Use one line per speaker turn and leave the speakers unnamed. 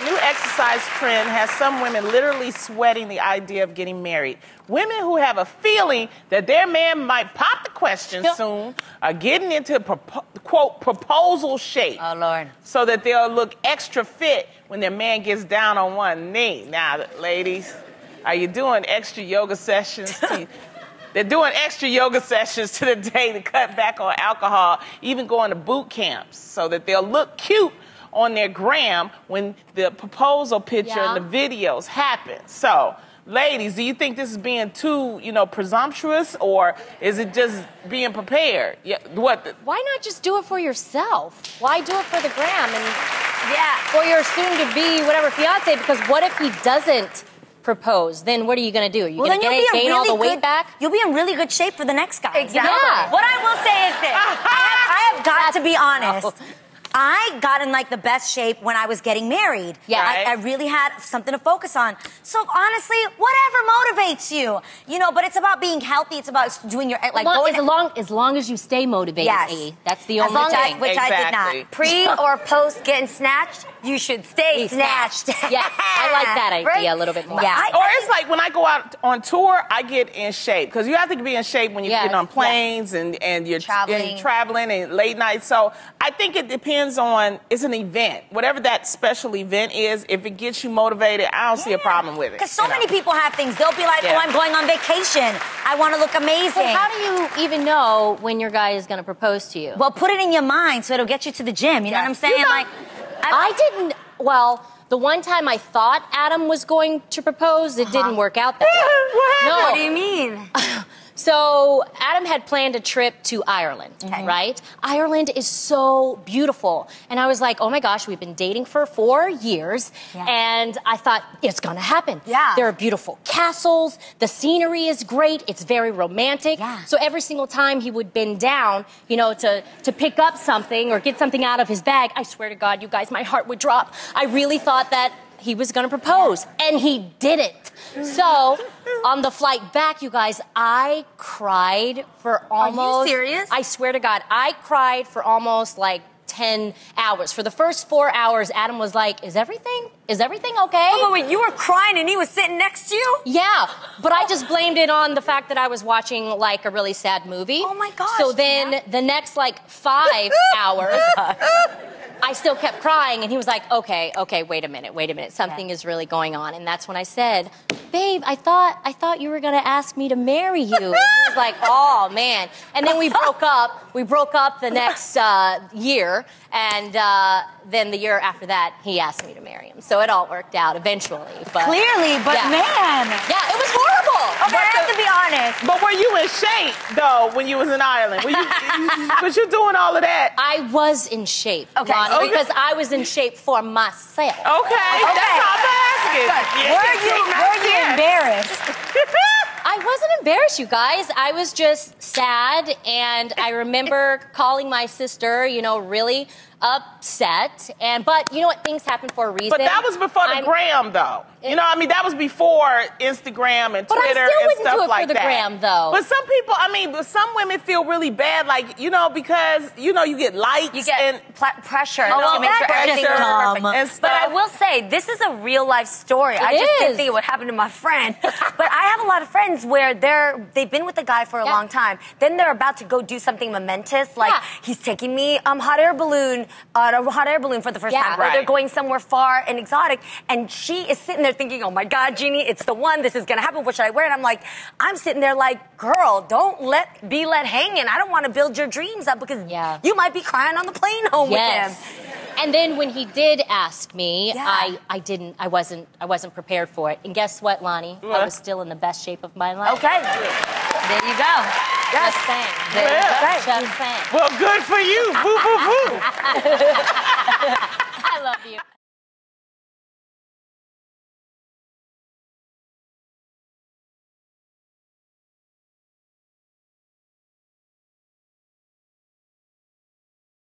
the new exercise trend has some women literally sweating the idea of getting married. Women who have a feeling that their man might pop the question soon are getting into propo- quote proposal shape.
Oh Lord.
So that they'll look extra fit when their man gets down on one knee. Now, ladies, are you doing extra yoga sessions? To, they're doing extra yoga sessions to the day to cut back on alcohol, even going to boot camps so that they'll look cute on their gram when the proposal picture
Yeah.
and the videos happen. So, ladies, do you think this is being too, you know, presumptuous or is it just being prepared? Yeah, what? the-
Why not just do it for yourself? Why do it for the gram and
Yeah.
for your soon-to-be whatever fiance? Because what if he doesn't propose? Then what are you gonna do? Are you
Well,
gonna
then
gain,
you'll be in
all
really
the weight
good,
back?
You'll be in really good shape for the next guy.
Exactly. Yeah.
What I will say is this: I have, I have got to be honest.
No.
I got in like the best shape when I was getting married.
Yeah.
Right.
I, I really had something to focus on. So honestly, whatever motivates you, you know. But it's about being healthy. It's about doing your like
Long-
going.
as long as long as you stay motivated,
Yes.
E. That's the
As
only
long as-
thing.
which I did not.
Pre or post getting snatched, you should stay
Be
snatched.
yes, I like that idea
Right?
a little bit more.
Yeah. I-
or it's like when I go out on tour, I get in shape because you have to be in shape when you
Yes,
get on planes and and you're
Traveling.
and traveling and late nights. So I think it depends on it's an event, whatever that special event is. If it gets you motivated, I don't see a problem with it.
Because so
you know?
many people have things. They'll be like, oh,
Yeah.
"Oh, I'm going on vacation. I want to look amazing."
But how do you even know when your guy is gonna propose to you?
Well, put it in your mind so it'll get you to the gym. You know what I'm saying?
You know-
like,
I didn't. Well, the one time I thought Adam was going to propose, it didn't uh-huh. work out that way.
What happened?
No.
What do you mean?
So Adam had planned a trip to Ireland, mm-hmm. right? Ireland is so beautiful. And I was like, oh my gosh, we've been dating for four years.
Yeah.
And I thought, it's gonna happen.
Yeah.
There are beautiful castles, the scenery is great, it's very romantic.
Yeah.
So every single time he would bend down, you know, to, to pick up something or get something out of his bag, I swear to God, you guys, my heart would drop. I really thought that he was gonna propose, and he didn't. So, on the flight back, you guys, I cried for almost.
Are you serious?
I swear to God, I cried for almost like 10 hours. For the first four hours, Adam was like, Is everything? Is everything okay?
Oh, wait, you were crying and he was sitting next to you?
Yeah, but I just blamed it on the fact that I was watching like a really sad movie.
Oh my gosh,
So then
yeah.
the next like five hours, I still kept crying, and he was like, "Okay, okay, wait a minute, wait a minute, something is really going on." And that's when I said, "Babe, I thought I thought you were gonna ask me to marry you." And he was like, "Oh man!" And then we broke up. We broke up the next uh, year, and uh, then the year after that, he asked me to marry him. So it all worked out eventually. But
clearly, but
Yeah.
man.
yeah, it was horrible.
Okay, I have to be honest.
But were you in shape though when you was in Ireland? Were you, was you doing all of that?
I was in shape,
Okay.
Loni,
Okay.
because I was in shape for myself.
Okay, that's all I'm asking. Yeah,
Were you, were you embarrassed?
I wasn't embarrassed, you guys. I was just sad, and I remember calling my sister, you know, really upset. And but you know what? Things happen for a reason.
But that was before the
I'm-
gram, though. You know, I mean, that was before Instagram and
But I
Twitter
still
and
wouldn't
stuff
do it for
like
the
that.
gram, though.
But some people, I mean, but some women feel really bad, like you know, because you know, you get likes
You get
and
pl- pressure
Oh,
to make sure
that's
everything's
just
perfect.
dumb.
and
But. I will say, this is a real life story. I just
is.
didn't think it would happen to my friend. but I have a lot of friends where they're they've been with a guy for a
Yeah.
long time. Then they're about to go do something momentous, like
Yeah.
he's taking me um hot air balloon on a hot air balloon for the first
Yeah.
time, or they're going somewhere far and exotic, and she is sitting there thinking, "Oh my God, Jeannie, it's the one. This is gonna happen. What should I wear?" And I'm like, I'm sitting there like, "Girl, don't let be let hanging. I don't want to build your dreams up because
Yeah.
you might be crying on the plane home
Yes.
with him."
And then when he did ask me,
Yeah.
I, I didn't I wasn't I wasn't prepared for it. And guess what, Loni? I was still in the best shape of my life.
Okay, there you go.
Just saying.
There you
Yeah.
go.
Just saying.
well, good for you. Boo, boo, boo.
I love you.